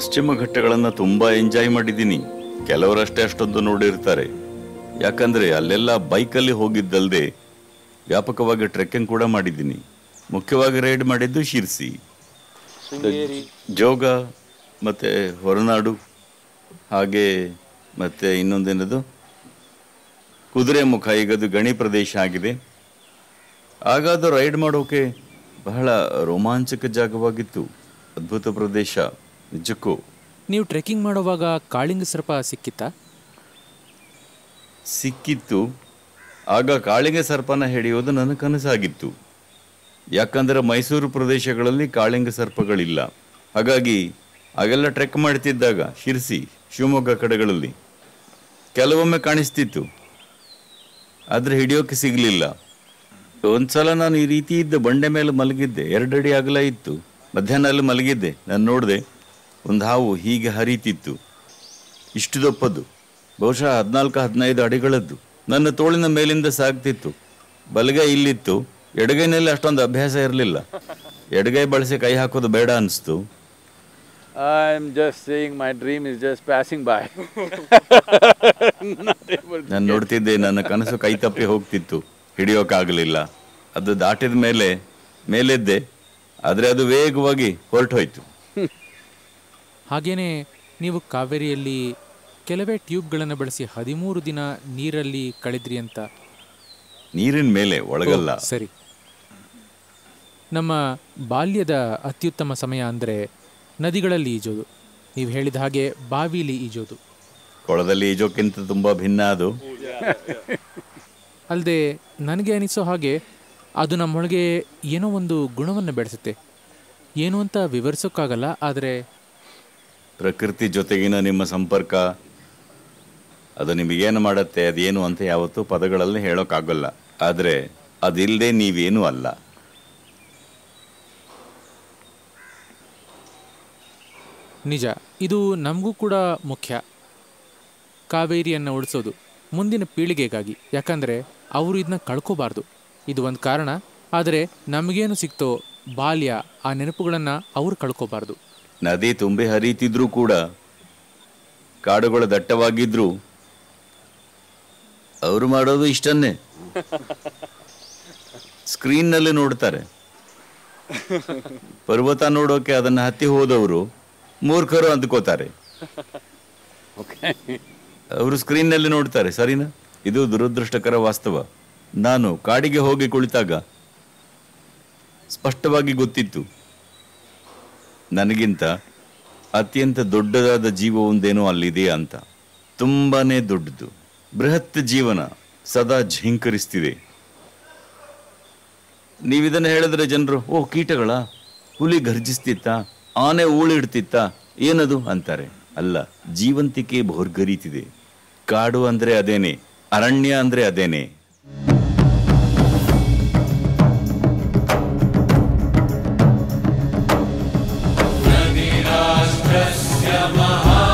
ಪಶ್ಚಿಮ ಘಟ್ಟಗಳನ್ನು ತುಂಬಾ ಎಂಜಾಯ್ ಮಾಡಿದ್ದೀನಿ. ಕೆಲವರಷ್ಟೇ ಅಷ್ಟೊಂದು ನೋಡಿರ್ತಾರೆ. ಯಾಕಂದ್ರೆ ಅಲ್ಲೆಲ್ಲ ಬೈಕಲ್ಲಿ ಹೋಗಿದ್ದಲ್ದೆ ವ್ಯಾಪಕವಾಗಿ ಟ್ರೆಕ್ಕಿಂಗ್ ಕೂಡ ಮಾಡಿದ್ದೀನಿ. ಮುಖ್ಯವಾಗಿ ರೈಡ್ ಮಾಡಿದ್ದು ಶಿರ್ಸಿ. ಜೋಗ ಮತ್ತೆ ಹೊರನಾಡು ಹಾಗೆ ಮತ್ತೆ ಇನ್ನೊಂದೇನದು? ಕುದುರೆ ಮುಖ ಈಗ ಅದು ಗಣಿ ಪ್ರದೇಶ ಆಗಿದೆ. ಆಗ ಅದು ರೈಡ್ ಮಾಡೋಕೆ ಬಹಳ ರೋಮಾಂಚಕ ಜಾಗವಾಗಿತ್ತು. ಅದ್ಭುತ ಪ್ರದೇಶ. ನಿಜಕ್ಕೂ. ನೀವು ಟ್ರೆಕ್ಕಿಂಗ್ ಮಾಡುವಾಗ ಕಾಳಿಂಗ ಸರ್ಪ ಸಿಕ್ಕಿತ್ತಾ? ಸಿಕ್ಕಿತ್ತು. ಆಗ ಕಾಳಿಂಗ ಸರ್ಪನ ಹಿಡಿಯೋದು ನನ್ನ ಕನಸಾಗಿತ್ತು. ಯಾಕಂದ್ರೆ ಮೈಸೂರು ಪ್ರದೇಶಗಳಲ್ಲಿ ಕಾಳಿಂಗ ಸರ್ಪಗಳಿಲ್ಲ. ಹಾಗಾಗಿ ಆಗೆಲ್ಲ ಟ್ರೆಕ್ ಮಾಡ್ತಿದ್ದಾಗ ಶಿರ್ಸಿ ಶಿವಮೊಗ್ಗ ಕಡೆಗಳಲ್ಲಿ ಕೆಲವೊಮ್ಮೆ ಕಾಣಿಸ್ತಿತ್ತು. ಆದರೆ ಹಿಡಿಯೋಕೆ ಸಿಗಲಿಲ್ಲ. ಒಂದು ಸಲ ನಾನು ಈ ರೀತಿ ಇದ್ದ ಬಂಡೆ ಮೇಲೆ ಮಲಗಿದ್ದೆ. ಎರಡಡಿ ಅಗಲ ಇತ್ತು. ಮಧ್ಯಾಹ್ನ ಅಲ್ಲಿ ಮಲಗಿದ್ದೆ. ನಾನು ನೋಡಿದೆ. ಒಂದು ಹಾವು ಹೀಗೆ ಹರಿತಿತ್ತು. ಇಷ್ಟು ದೊಪ್ಪದ್ದು. ಬಹುಶಃ ಹದಿನಾಲ್ಕು ಹದಿನೈದು ಅಡಿಗಳದ್ದು. ನನ್ನ ತೋಳಿನ ಮೇಲಿಂದ ಸಾಗ್ತಿತ್ತು. ಬಲಗೈ ಇಲ್ಲಿತ್ತು. ಎಡಗೈನಲ್ಲಿ ಅಷ್ಟೊಂದು ಅಭ್ಯಾಸ ಇರಲಿಲ್ಲ. ಎಡಗೈ ಬಳಸಿ ಕೈ ಹಾಕೋದು ಬೇಡ ಅನಿಸ್ತು. I am just saying my dream is just passing by ನಾನು ನೋಡ್ತಿದ್ದೆ ನನ್ನ ಕನಸು ಕೈ ತಪ್ಪಿ ಹೋಗ್ತಿತ್ತು. ಹಿಡಿಯೋಕ್ಕಾಗಲಿಲ್ಲ ಅದು ದಾಟಿದ ಮೇಲೆ ಮೇಲೆದ್ದೆ. ಆದರೆ ಅದು ವೇಗವಾಗಿ ಹೊರಟೋಯ್ತು. ಹಾಗೇನೆ ನೀವು ಕಾವೇರಿಯಲ್ಲಿ ಕೆಲವೇ ಟ್ಯೂಬ್ಗಳನ್ನು ಬಳಸಿ ಹದಿಮೂರು ದಿನ ನೀರಲ್ಲಿ ಕಳೆದ್ರಿ ಅಂತ. ನೀರಿನ ಮೇಲೆ ಒಳಗಲ್ಲ. ಸರಿ. ನಮ್ಮ ಬಾಲ್ಯದ ಅತ್ಯುತ್ತಮ ಸಮಯ ಅಂದರೆ ನದಿಗಳಲ್ಲಿ ಈಜೋದು. ನೀವು ಹೇಳಿದ ಹಾಗೆ ಬಾವಿಲಿ ಈಜೋದು. ಕೊಳದಲ್ಲಿ ಈಜೋಕ್ಕಿಂತ ತುಂಬ ಭಿನ್ನ ಅದು. ಅಲ್ಲದೆ ನನಗೆ ಅನಿಸೋ ಹಾಗೆ ಅದು ನಮ್ಮೊಳಗೆ ಏನೋ ಒಂದು ಗುಣವನ್ನು ಬೆಳೆಸುತ್ತೆ. ಏನು ಅಂತ ವಿವರಿಸೋಕ್ಕಾಗಲ್ಲ ಆದರೆ ಪ್ರಕೃತಿ ಜೊತೆಗಿನ ನಿಮ್ಮ ಸಂಪರ್ಕ, ಅದು ನಿಮಗೇನು ಮಾಡುತ್ತೆ, ಅದೇನು ಅಂತ ಯಾವತ್ತೂ ಪದಗಳಲ್ಲಿ ಹೇಳೋಕ್ಕಾಗಲ್ಲ. ಆದರೆ ಅದಿಲ್ಲದೆ ನೀವೇನೂ ಅಲ್ಲ. ನಿಜ, ಇದು ನಮಗೂ ಕೂಡ ಮುಖ್ಯ. ಕಾವೇರಿಯನ್ನು ಉಳಿಸೋದು ಮುಂದಿನ ಪೀಳಿಗೆಗಾಗಿ. ಯಾಕಂದರೆ ಅವರು ಇದನ್ನ ಕಳ್ಕೋಬಾರ್ದು. ಇದು ಒಂದು ಕಾರಣ. ಆದರೆ ನಮಗೇನು ಸಿಕ್ತೋ ಬಾಲ್ಯ ಆ ನೆನಪುಗಳನ್ನು ಅವರು ಕಳ್ಕೋಬಾರ್ದು. ನದಿ ತುಂಬಿ ಹರಿತಿದ್ರೂ ಕೂಡ, ಕಾಡುಗಳು ದಟ್ಟವಾಗಿದ್ರು ಅವರು ಮಾಡೋದು ಇಷ್ಟನ್ನೇ. ಸ್ಕ್ರೀನ್ನಲ್ಲಿ ನೋಡ್ತಾರೆ. ಪರ್ವತ ನೋಡೋಕೆ ಅದನ್ನ ಹತ್ತಿ ಹೋದವರು ಮೂರ್ಖರು ಅಂದ್ಕೋತಾರೆ. ಅವರು ಸ್ಕ್ರೀನ್ನಲ್ಲಿ ನೋಡ್ತಾರೆ, ಸರಿನಾ? ಇದು ದುರದೃಷ್ಟಕರ ವಾಸ್ತವ. ನಾನು ಕಾಡಿಗೆ ಹೋಗಿ ಕುಳಿತಾಗ ಸ್ಪಷ್ಟವಾಗಿ ಗೊತ್ತಿತ್ತು. ನನಗಿಂತ ಅತ್ಯಂತ ದೊಡ್ಡದಾದ ಜೀವ ಒಂದೇನೋ ಅಲ್ಲಿದೆ ಅಂತ. ತುಂಬಾನೇ ದೊಡ್ಡದು. ಬೃಹತ್ ಜೀವನ ಸದಾ ಝಿಂಕರಿಸ್ತಿದೆ. ನೀವಿದನ್ನ ಹೇಳಿದ್ರೆ ಜನರು, ಓ, ಕೀಟಗಳ, ಹುಲಿ ಗರ್ಜಿಸ್ತಿತ್ತ ಆನೆ ಊಳಿಡ್ತಿತ್ತ, ಏನದು ಅಂತಾರೆ. ಅಲ್ಲ, ಜೀವಂತಿಕೆ ಭೋರ್ಗರೀತಿದೆ. ಕಾಡು ಅಂದ್ರೆ ಅದೇನೆ, ಅರಣ್ಯ ಅಂದ್ರೆ ಅದೇನೆ. my.